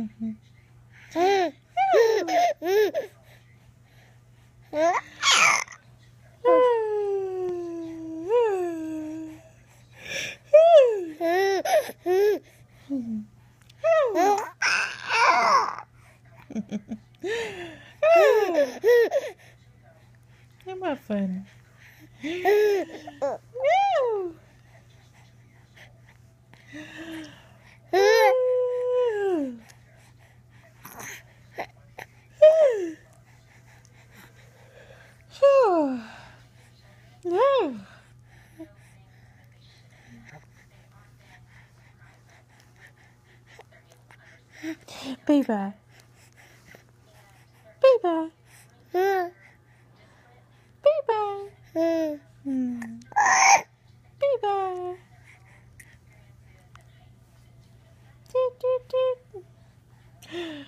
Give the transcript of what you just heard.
Hey, Muffin. No. Baby. Baby. Mm. Baby. Toot, toot, toot.